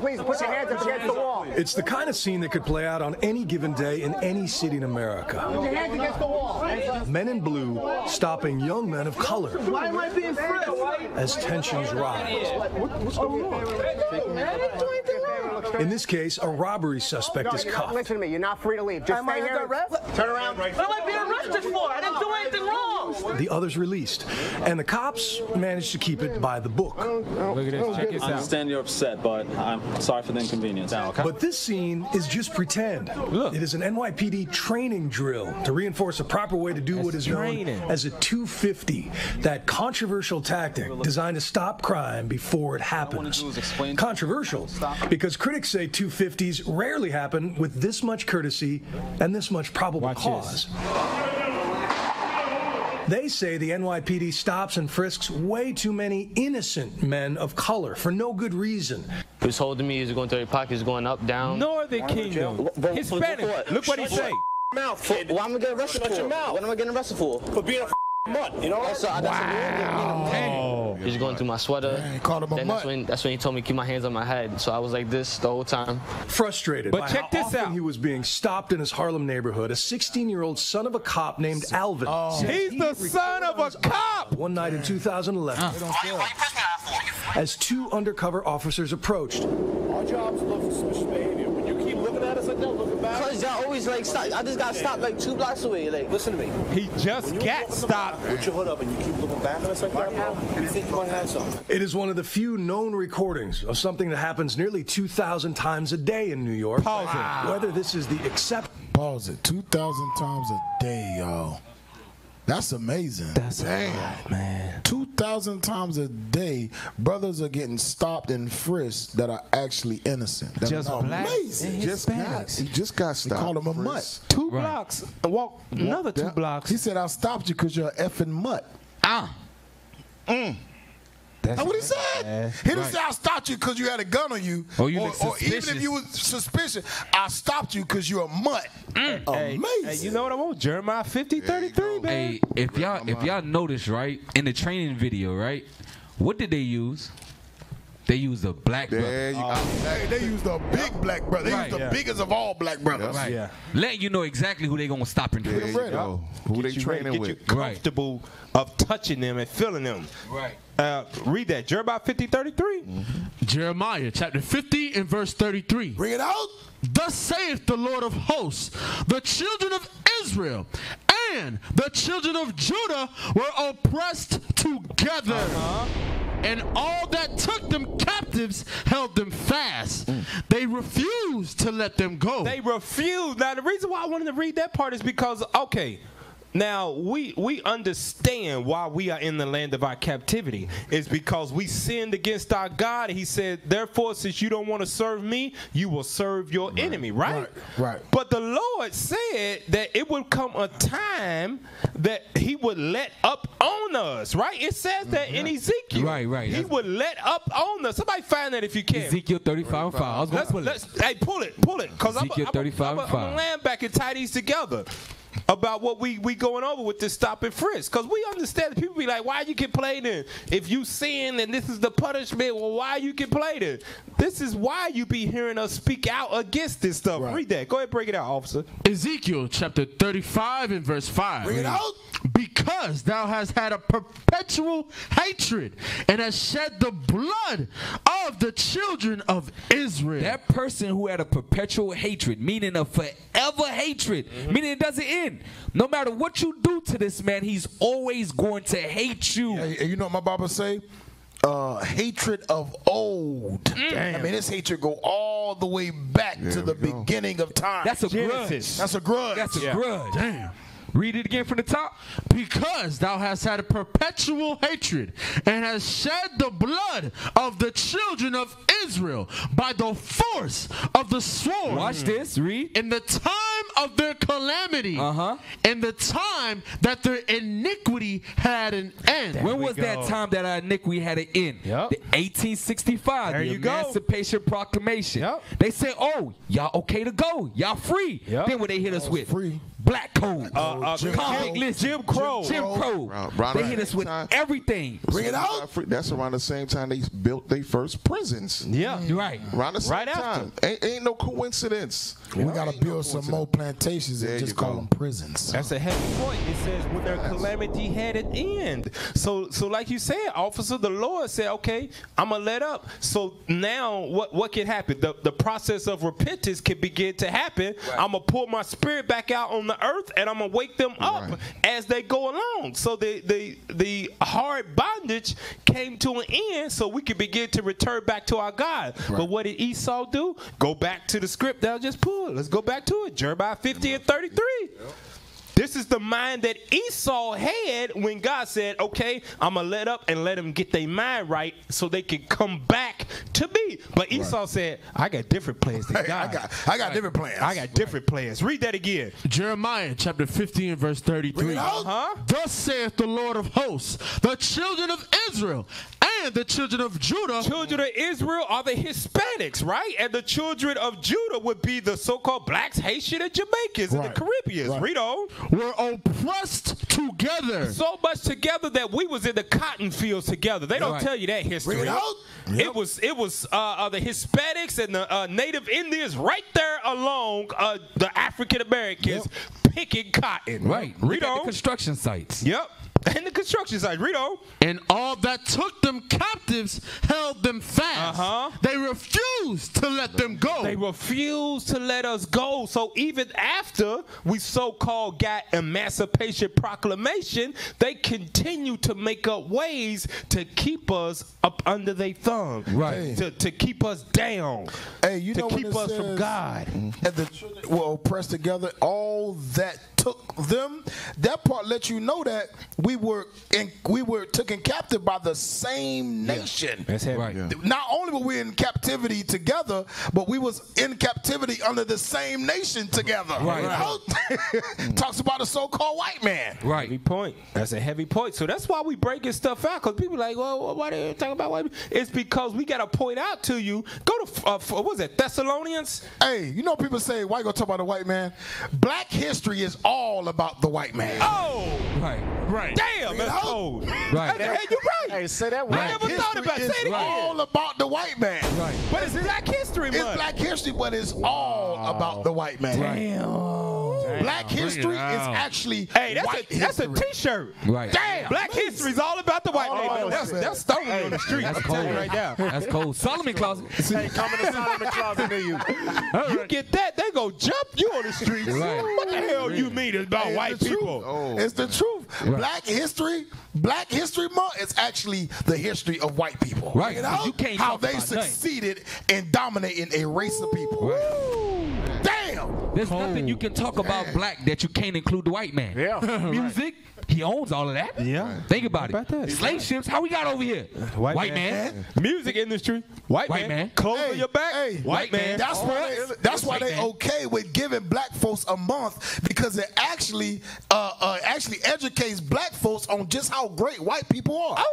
Please put your hands up against the wall. It's the kind of scene that could play out on any given day in any city in America. Put your hands against the wall. Men in blue stopping young men of color Why am I being frisked? as tensions rise. What's going on? I didn't do anything wrong. In this case, a robbery suspect No, is you- cuffed. Listen to me. You're not free to leave. Just Am I here. arrest? Turn around. What am I being arrested for? I didn't do anything wrong. The others released, and the cops managed to keep it by the book. Look at this. Check this I understand you're upset, but I'm sorry for the inconvenience. But this scene is just pretend. It is an NYPD training drill to reinforce a proper way to do what is training. known as a 250, that controversial tactic designed to stop crime before it happens. Controversial because critics say 250s rarely happen with this much courtesy and this much probable cause. They say the NYPD stops and frisks way too many innocent men of color for no good reason. He was holding me, he was going through your pocket, he was going up, down. Northern Kingdom. Hispanic. Look what he say. Mouth. For, what am I getting arrested for? What am I getting arrested for? For being a mutt, you know? That's, a, that's wow. He was going through my sweater. called him a then that's when, that's when he told me to keep my hands on my head. So I was like this the whole time. Frustrated But by check how this often out. he was being stopped in his Harlem neighborhood, a 16-year-old son of a cop named Alvin. said He's he the son of a cop. One night in 2011, as two undercover officers approached. Our job's to look for suspicious behavior. When you keep looking at us like that, looking back. Cause y'all always like stop. I just got stopped like two blocks away. Like Listen to me. He just got stopped. Put your hood up and you keep looking back at us like that, bro. You think you might have something. It is one of the few known recordings of something that happens nearly 2,000 times a day in New York. Pause it. Whether this is the exception. Pause it. 2,000 times a day, y'all. That's amazing. That's Damn. man. 2,000 times a day, brothers are getting stopped and frisked that are actually innocent. That's Just blacks amazing. and Just got, he just got They stopped. called him a Chris. mutt. Two blocks. Walk another two blocks. He said, I stopped you because you're an effing mutt. Ah. Mm. That's what he said. He didn't say I stopped you because you had a gun on you, Or you or, look or even if you was suspicious. I stopped you because you're a mutt. Mm. Hey, Amazing. hey, you know what I want? Jeremiah 50, 33, man. Hey, if y'all if y'all notice right in the training video, right, what did they use? They used a black There you brother. Hey, they used the big black brother. They Right. used the Yeah. biggest of all black brothers. Right. Yeah. Letting you know exactly who they gonna stop and There frisk. you go. Who they Get you ready, training get with? you comfortable of touching them and feeling them. Right. Uh, read that. Jeremiah 50, 33. Jeremiah chapter 50 and verse 33. Bring it out. Thus saith the Lord of hosts, the children of Israel and the children of Judah were oppressed together. Uh-huh. And all that took them captives held them fast. Mm. They refused to let them go. They refused. Now the reason why I wanted to read that part is because okay. Now we we understand why we are in the land of our captivity is because we sinned against our God. He said, "Therefore, since you don't want to serve me, you will serve your enemy." Right? Right. But the Lord said that it would come a time that He would let up on us. Right? It says that in mm-hmm. Ezekiel. Right, right. He That's- would let up on us. Somebody find that if you can. Ezekiel 35 and 5. I was going Let's, to pull it. let's, hey, pull it, pull it, because I'm Ezekiel 35 I'm and gonna 5. land back and tie these together about what we we going over with this stop and frisk, because we understand that people be like, why you complaining if you sin and this is the punishment? Well, why you complaining? This is why you be hearing us speak out against this stuff. Read that. Go ahead, break it out, officer. Ezekiel chapter 35 and verse 5. Bring it out. Because thou hast had a perpetual hatred and has shed the blood of the children of Israel. That person who had a perpetual hatred, meaning a forever hatred, mm-hmm. meaning it doesn't end. No matter what you do to this man, he's always going to hate you. And you know what my Bible say? Uh, hatred of old. Mm. I mean, this hatred go all the way back to the beginning of time. That's a grudge. That's a grudge. That's a grudge. Damn. Read it again from the top. Because thou hast had a perpetual hatred and hast shed the blood of the children of Israel by the force of the sword. Watch this. Read. In the time of their calamity. Uh-huh. In the time that their iniquity had an end. when was that time that our iniquity had an end? The 1865, There the you go. Emancipation Proclamation. They said, oh, y'all okay to go. Y'all free. Then what they hit us with? Black code. Uh, uh, Jim, Jim- list. Jim Crow. Jim Crow. Around- around they hit us with time- everything. Bring it out. That's around the same time they built their first prisons. Yeah, you're right. Around the same Right after. time. Ain't, ain't no coincidence. We gotta build some more plantations and just call them prisons. That's a heavy point. It says when their calamity had an end. So, so like you said, officer, the Lord said, "Okay, I'm gonna let up." So now, what what can happen? The the process of repentance can begin to happen. I'm gonna pull my spirit back out on the earth, and I'm gonna wake them up as they go along. So the the the hard bondage came to an end, so we could begin to return back to our God. But what did Esau do? Go back to the script that I just pulled. Let's go back to it. Jeremiah 50 and 33. This is the mind that Esau had when God said, "Okay, I'm gonna let up and let them get their mind right, so they can come back to me." But Esau said, "I got different plans than God. I got- I got different plans." I got different plans." Read that again. Jeremiah chapter 15 verse 33. Uh-huh. Thus saith the Lord of hosts, the children of Israel and the children of Judah. Children of Israel are the Hispanics, right? And the children of Judah would be the so-called blacks, Haitian, and Jamaicans, and the Caribbeans. Read on. We were oppressed together. So much together that we was in the cotton fields together. They don't Right. tell you that history. Bring it out. It was it was uh, uh, the Hispanics and the uh, Native Indians right there along uh, the African Americans picking cotton. Right. Read Look at on. the construction sites. Yep. And the construction site. Read on. And all that took them captives held them fast. Uh-huh. They refused to let them go. They refused to let us go. So even after we so-called got Emancipation Proclamation, they continue to make up ways to keep us up under their thumb. Right. To, to keep us down. Hey, you to know when keep it us from God. And the children were oppressed together. All that took them. That part let you know that we were in, we were taken captive by the same nation. That's heavy. Right. Not only were we in captivity together, but we was in captivity under the same nation together. Right. You know? Talks about a so-called white man. Right. Heavy point. That's a heavy point. So that's why we breaking stuff out because people like, well, why are you talking about white? people? It's because we got to point out to you. Go to uh, f- what was it? Thessalonians. Hey, you know people say, why you gonna talk about the white man? Black history is all about the white man. Oh, right, right. Damn, that's cold. Right. Hey, you're right. Hey, say that I never thought about it. Say it It's again. all about the white man. Right. But it's Black History man. It's Black history, but it's all about the white man. Damn. Black history is actually Hey, that's white a that's a history. T-shirt. Right. Damn. Black history is all about the white man. That's that's stolen on the street. I'm telling right now. That's cold. Solomon closet. Hey, come in the Solomon closet near you. You get that, they go jump you on the streets. Right. What the hell you mean about Hey, white it's people? Truth. It's the truth. Black history, Black History Month is actually the history of white people. Right, You 'cause know you can't how talk they about nothing. succeeded in dominating a race of people. Damn. There's nothing you can talk about black that you can't include the white man. Yeah. Music, he owns all of that. Yeah. Think about it. That? Slave ships, how we got over here? White, man. Music industry, white, White man. man. Clothes on your back, hey, white man. That's why they, that's why they man. okay with giving black folks a month because it actually uh, uh, actually educates black folks on just how great white people are.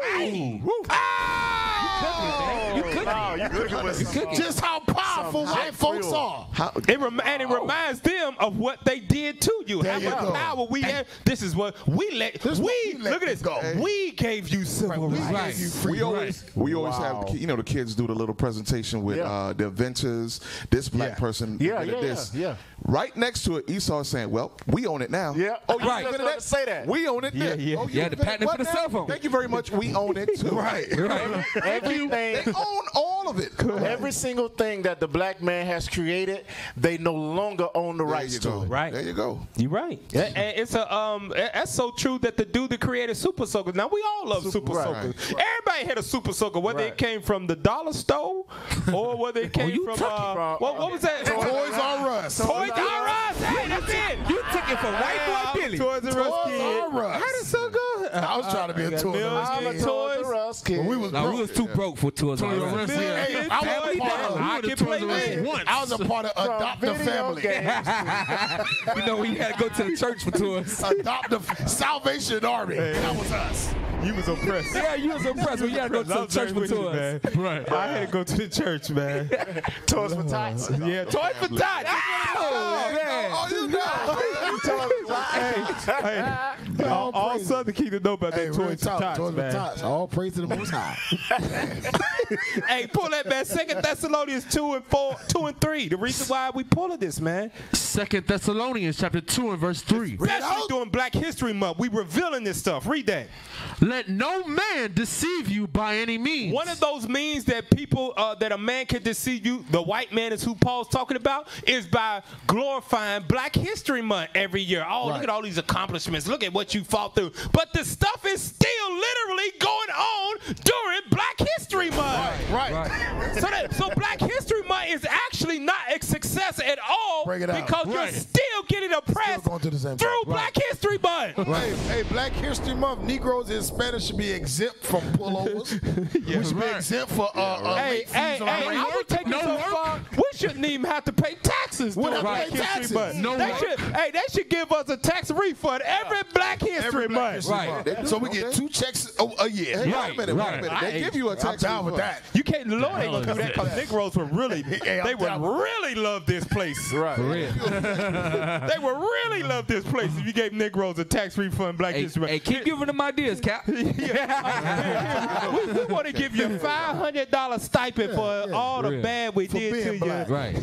You cooking, Oh, you cooking with some, Just how powerful Some white folks Creole. are. It rem- and it reminds them of what they did to you. How you much go. power we have. This is what we let. This we we let look at this. go. We gave you civil rights. Right. You free We always we always Wow. have the you know the kids do the little presentation with Yeah. uh, the inventors. This black Yeah. person Yeah, yeah, this. yeah, yeah. Right next to it, Esau is saying, "Well, we own it now." Yeah. Oh, you Right. just about to say that. We own it. Yeah, then. yeah. Oh, you Yeah, the patent what for the cell phone. Thank you very much. We own it too. Right. Right. Everything. They own all of it. Every single thing that the black man has created, they no longer own the There rights you to go. it. Right. There you go. You're right. And and it's a um. That's so true that the dude that created Super Soaker. Now we all love Super right. Soakers. Everybody had a Super Soaker, whether Right. it came from the dollar store or whether it came you from took it uh, from- what, what was that? Toys R Us. Toys R Us. Hey, that's it. You took it from white boy Billy. Toys R Us Toys kid. R Us. How did so go? I was trying to be a Toys R Us I'm a kid. Toys R Us kid. When we was No, broke. we was too broke for. Toys R R Us, Us. yeah. Hey, I was a part Day. of- I went to can Toys play with. once. I was a part of Adopt a Family. You know, we had to go to the church for tours. Adopt a Salvation Army. That was us. You was oppressed. Yeah, you was impressed. We had to go to the church for tours. Right. I had to go to the church, man. Toys for tots. Yeah, Toys for Tots. Oh, man. Oh, you know. Oh, hey, all, all Southern Kingdom know about Hey, that real Toys for talk, Tots, Toys for man. Tots. All praise to the Most High. hey, pull that man. Second Thessalonians two and four, two and three. The reason why we pulling this, man. Second Thessalonians chapter 2 and verse 3. Especially during Black History Month, we revealing this stuff. Read that. Let no man deceive you by any means. One of those means that people uh, that a man can deceive you, the white man is who Paul's talking about, is by glorifying Black History Month every year. Oh, look at all these accomplishments. Look at what you fought through. But the stuff is still literally going on during Black History Month. Right. So that so Black History Month is actually not a success at all Break it out. because Right. you're still getting oppressed going through the same through thing. Black History Month. Hey, hey, Black History Month, Negroes and Spanish should be exempt from pullovers. we should be exempt for uh, uh, Hey, late hey, fees hey, I would take it so work. far. We shouldn't even have to pay taxes. We don't have Black to pay History taxes. Month. No they work. should, hey, they should give us a tax refund every Black History Every Black Month. History Right. Month. So we get two checks a, a year. Hey, wait a Right, minute, wait a right. minute. They give you a I'm down with that. You can't, the Lord ain't gonna do that that is because Negroes would really, Hey, they would really love this place. Right. they would really love this place if you gave Negroes a tax refund Black Hey, History Month. hey, keep giving them ideas, Cap. we, want to give you five hundred dollar stipend for all the bad we For did being to you. black. Right.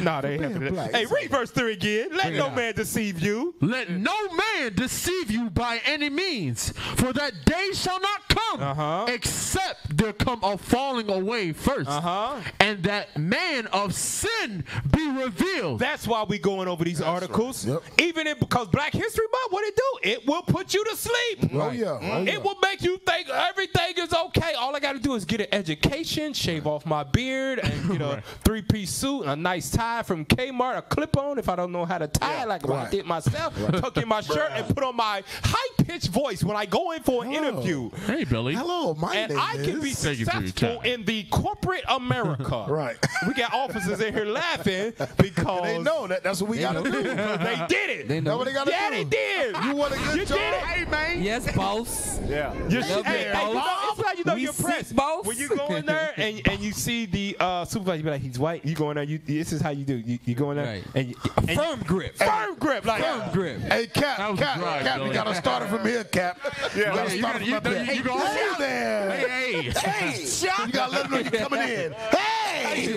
no, they have to. black. Hey, read verse three again. Let no man deceive you. Let no man deceive you by any means, for that day shall not come, Uh-huh. except there come a falling away 1st Uh-huh. and that man of sin be revealed. That's why we going over these articles. Yep. Even if because Black History Month, what it do? It will put you to sleep. Oh, yeah. Oh, yeah. It will make you think everything is okay. All I got to do is get an education, shave off my beard, and get a three-piece suit, and a nice tie from Kmart, a clip-on if I don't know how to tie it, like I did myself. Tuck in my shirt and put on my high-pitched voice when I go in for an interview. Hey, Billy. Hello, my And name I can be is. Thank you for your successful time. in the corporate America. Right. We got officers in here laughing because They know that. That's what we got to do. they did it. They That's know. what they got to yeah, do. they did. You want a good You job? did it. Hey, man. Yes, boss. Yeah. You Love should, you, hey, hey, you know, boss. You know We you're pressed. boss. When you go in there and, and you see the uh, supervisor, you be like, he's white. You go in there, you, this is how you do. You, you go in there Right. and, you, and you- Firm grip. firm grip. Like, Firm grip. Hey, Cap, Cap, dry, Cap, Billy. you got to start it from here, Cap. you got to you start gotta- it you- from you- you go- hey there. Hey, hey. Hey, you got to let them know you're coming in. Hey,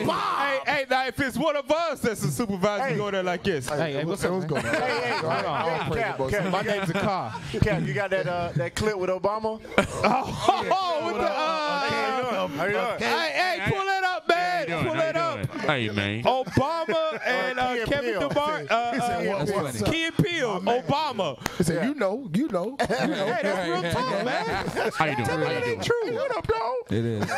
bye. hey, now if it's one of us that's a supervisor, you go there like this. Hey, hey, what's up? What's going on? Hey, hey, Hold on. hey, Cap, Cap, My name's a car. Cap, you got that uh, that clip with Obama? Oh, with the, uh, How you doing? How you doing? Hey, hey, pull it up, man. Pull it up. Hey, man. Obama and uh, Key and Peele. DeMar, uh, He uh, "What- Key and Peele, Obama. He said, "You know, you know." You know. Hey, that's real talk, man. How you doing? Tell me you it ain't true. What up, dog? It is.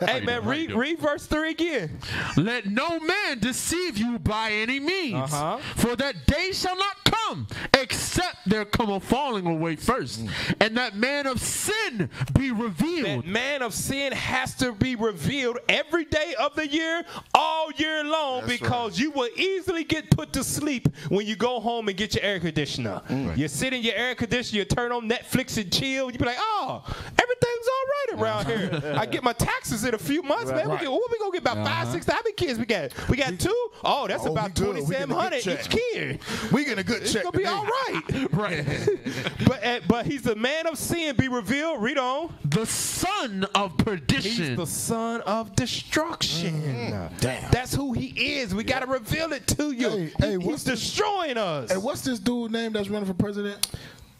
Hey, man, read, read verse 3 again. Let no man deceive you by any means, Uh-huh. for that day shall not come except there come a falling away first, and that man of sin be revealed. That man of sin has to be revealed every day of the year, all year long, because you will easily get put to sleep when you go home and get your air conditioner. Mm. You sit in your air conditioner, you turn on Netflix and chill. You be like, oh, everything's all right around here. I get my taxes in a few months, man. We get, what we gonna get about five, uh-huh. six? How many kids we got? We got two. Oh, that's Oh, about we good. We twenty getting a seven good hundred check. each kid. We get a good It's check. gonna be all right, right? but uh, but he's the man of sin. Be revealed. Read on. the son of perdition. He's perdition. the son of destruction. Mm-hmm. Damn. That's who he is. We got to reveal it to you. Hey, hey, He- what's he's this- destroying us. Hey, what's this dude name that's running for president?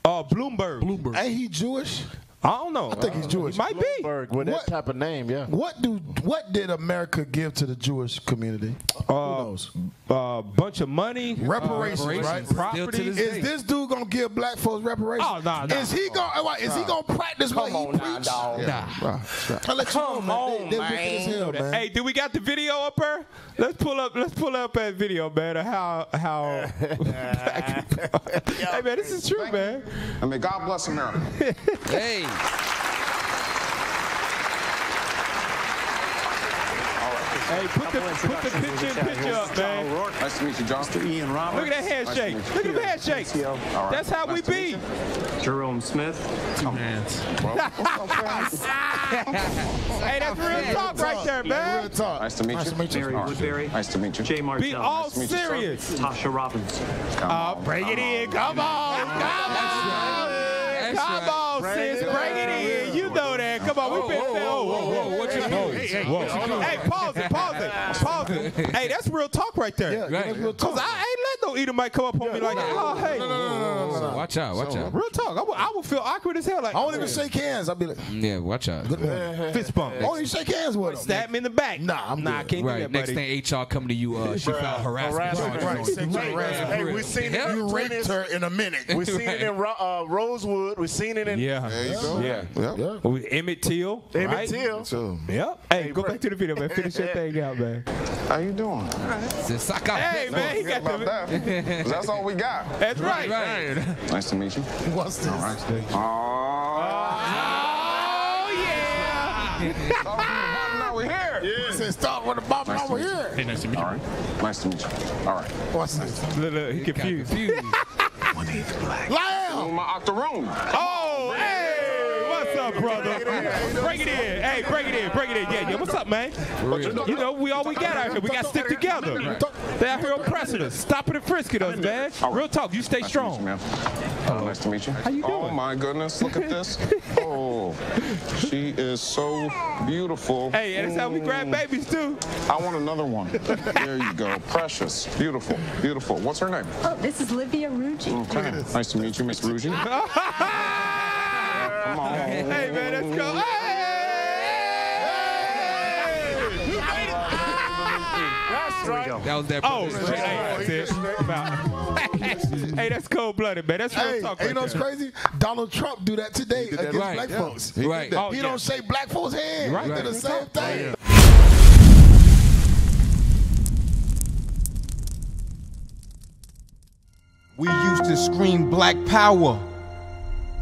uh, Bloomberg. Bloomberg. Ain't he Jewish? I don't know. I think he's Jewish. He might be. Berg, with What? that type of name, yeah. What do what did America give to the Jewish community? Who knows? Uh, bunch of money. Reparations, uh, right? Property. Is this dude gonna give black folks reparations? Oh, nah, nah. Is he gonna? why, Is he gonna practice what Come he on now, preached? dog. Nah. I let you know, man. They, they hell, man. Hey, do we got the video up here? Let's pull up. Let's pull up that video, man. Of how how. hey man, this is true, man. I mean, God bless America. Hey. Hey, put the put the picture in picture up, man. Nice to meet you, John. Mr. Ian Roberts. Look at that handshake. Look at the handshake. All right. That's how we Nice to meet be. Jerome Smith. Two hands. hey, that's real talk right there, man. Real talk. Nice to meet Nice you. to meet you. Mary Woodbury. Nice to meet you. Jay Be all serious. Tasha Robbins. Come Uh, bring it in. Come on. Come on. Come on, sis. Bring it in. You know that. Come on. We've been. Whoa, whoa, whoa. What you doing? Hey, pause it. Pause it. Pause it. Hey, that's real talk right there. Yeah, that's real talk. Cause I ain't let no Edomite come up on me like, oh, hey. Watch out, watch out. Real talk. I would, I would feel awkward as hell. Like, I won't even shake hands. I'll be like, Yeah, watch out. good morning. fist bump. I won't even shake hands with him. Stab me in the back. Nah, I'm nah, I can't Right. do that, Next buddy. thing HR come to you, uh, she filed harassment. Harassment. Right. Sexual Hey, harassment. hey, we seen it. You we raped her in a minute. We seen it in Ro- uh, Rosewood. We seen it in Yeah. There you go. Yeah. Yep. With Emmett Till. Emmett right? Till. So, Yep. Hey, go back to the video, man. Finish your thing out, man. How you doing? Said, "Suck out." Hey, man, he got about the. That's all we got. That's right. Nice to meet you. What's this? All right. Oh, Oh yeah. now we're here. Said start with the bottom Nice to over here. Hey, nice to meet you. All right. Nice to meet you. All right. What's this? Look, look, he confused. Lamb. My octoroon. Oh, hey, what's up, brother? Bring it in. Hey, bring it in. Bring it in. Yeah, yeah. What's up, man? You know, we all we got out here. We got to stick together. They out here oppressing us, stopping and frisking us, man. Real talk. You stay Nice to meet you, strong. man. Oh, nice to meet you. How you oh, doing? Oh my goodness, look at this. Oh, she is so beautiful. Hey, that's how we grab mm. babies too. I want another one. There you go. Precious. Beautiful. Beautiful. What's her name? Oh, this is Livia Ruggi. Okay. Nice to meet you, Miss Rugy. Come on. Hey, man, let's go. Ah! That's right. That was that. Oh, brother. shit. Hey, that's it. hey, that's cold blooded, man. That's real Hey, talk. hey, Right you know what's crazy? Donald Trump do that today did that against right, black yeah. folks. He Right. Oh, He yeah. don't shake black folks' hand. Right. He did the same thing. We used to scream black power